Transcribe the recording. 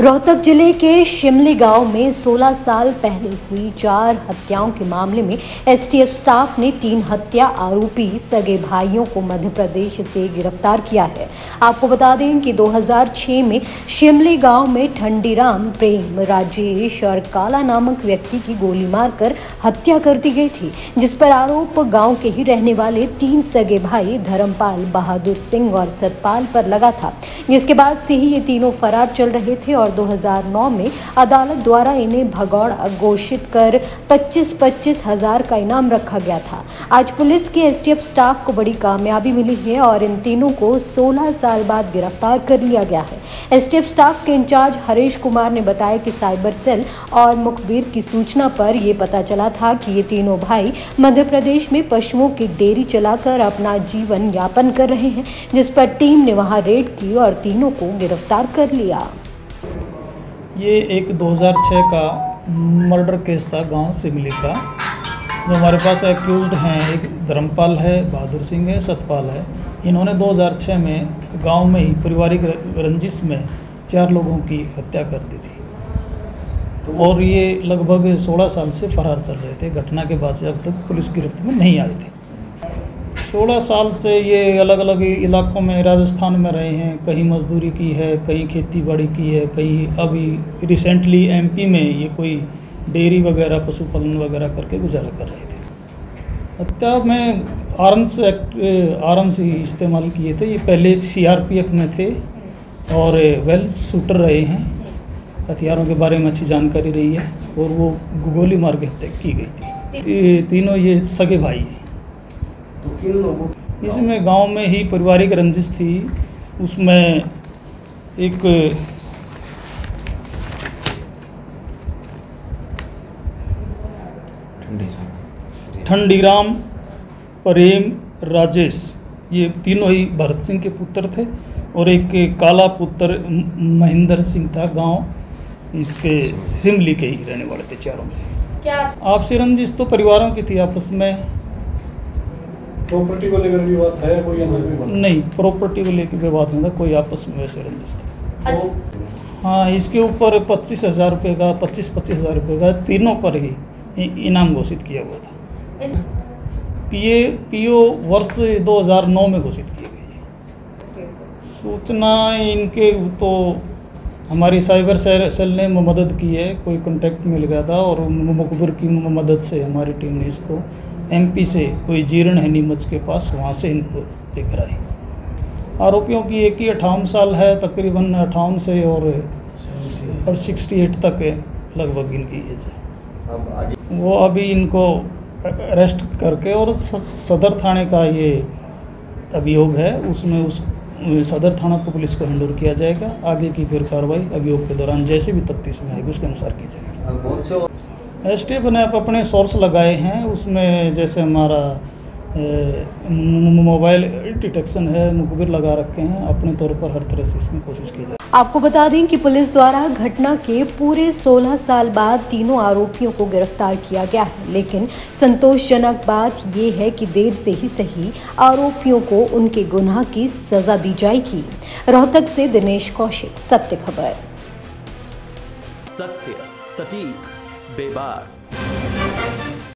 रोहतक ज़िले के शिमली गाँव में 16 साल पहले हुई चार हत्याओं के मामले में एसटीएफ स्टाफ ने तीन हत्या आरोपी सगे भाइयों को मध्य प्रदेश से गिरफ़्तार किया है। आपको बता दें कि 2006 में शिमली गाँव में ठंडीराम प्रेम, राजेश और काला नामक व्यक्ति की गोली मारकर हत्या कर दी गई थी, जिस पर आरोप गाँव के ही रहने वाले तीन सगे भाई धर्मपाल बहादुर सिंह और सतपाल पर लगा था। जिसके बाद से ही ये तीनों फरार चल रहे थे और 2009 में अदालत द्वारा इन्हें भगौड़ घोषित कर 25-25 हज़ार का इनाम रखा गया था। आज पुलिस के एसटीएफ स्टाफ को बड़ी कामयाबी मिली है और इन तीनों को 16 साल बाद गिरफ़्तार कर लिया गया है। एसटीएफ स्टाफ के इंचार्ज हरीश कुमार ने बताया कि साइबर सेल और मुखबिर की सूचना पर यह पता चला था कि ये तीनों भाई मध्य प्रदेश में पशुओं की डेयरी चलाकर अपना जीवन यापन कर रहे हैं, जिस पर टीम ने वहाँ रेड की और तीनों को गिरफ़्तार कर लिया। ये एक 2006 का मर्डर केस था गाँव सिमली का, जो हमारे पास एक्यूज्ड हैं। एक धर्मपाल है, बहादुर सिंह है, सतपाल है। इन्होंने 2006 में गाँव में ही पारिवारिक रंजिश में चार लोगों की हत्या कर दी थी। तो और ये लगभग 16 साल से फरार चल रहे थे। घटना के बाद से अब तक पुलिस गिरफ्त में नहीं आए थे। सोलह साल से ये अलग अलग इलाकों में, राजस्थान में रहे हैं। कहीं मजदूरी की है, कहीं खेती बाड़ी की है, कहीं अभी रिसेंटली एमपी में ये कोई डेयरी वगैरह, पशुपालन वगैरह करके गुजारा कर रहे थे। हत्या में आर्म्स एक्ट आर्म्स इस्तेमाल किए थे। ये पहले सीआरपीएफ में थे और वेल शूटर रहे हैं। हथियारों के बारे में अच्छी जानकारी रही है और वो गोली मार के हत्या की गई थी। तीनों ये सगे भाई हैं। तो किन लोगों इसमें गाँव में ही पारिवारिक रंजिश थी। उसमें एक ठंडीराम प्रेम राजेश ये तीनों ही भरत सिंह के पुत्र थे और एक काला पुत्र महेंद्र सिंह था गाँव। इसके सिमली के ही रहने वाले थे चारों से क्या? आपसी रंजिश तो परिवारों की थी आपस में प्रॉपर्टी को लेकर विवाद था या कोई अंदर विवाद नहीं प्रॉपर्टी को लेकर विवाद नहीं था कोई आपस में वैसे रंजिश था। अच्छा, हाँ इसके ऊपर पच्चीस हज़ार रुपये का पच्चीस पच्चीस हज़ार रुपये का तीनों पर ही इनाम घोषित किया हुआ था। पीए पीओ वर्ष 2009 में घोषित की गई है सूचना इनके तो हमारी साइबर सेल सेल ने मदद की है कोई कांटेक्ट मिल गया था और मुखबिर की मदद से हमारी टीम ने इसको एमपी से कोई जीर्ण है नीमच के पास, वहाँ से इनको लेकर आई। आरोपियों की एक ही अठावन साल है, तकरीबन अठावन से और और सिक्सटी एट तक लगभग इनकी एज है। वो अभी इनको अरेस्ट करके और सदर थाने का ये अभियोग है, उसमें उस, सदर थाना को पुलिस को हैंड किया जाएगा, आगे की फिर कार्रवाई अभियोग के दौरान जैसे भी तफ्तीश में आएगी, उसके अनुसार की जाएगी। एस टी एफ़ ने आप अपने सोर्स लगाए हैं। उसमें जैसे हमारा मोबाइल डिटेक्शन है मुखबिर लगा रखे हैं। अपने तौर पर हर तरह से इसमें कोशिश की जाए आपको बता दें कि पुलिस द्वारा घटना के पूरे 16 साल बाद तीनों आरोपियों को गिरफ़्तार किया गया है। लेकिन संतोषजनक बात यह है कि देर से ही सही आरोपियों को उनके गुनाह की सजा दी जाएगी। रोहतक से दिनेश कौशिक सत्य खबर। सत्य सटीक Bebar.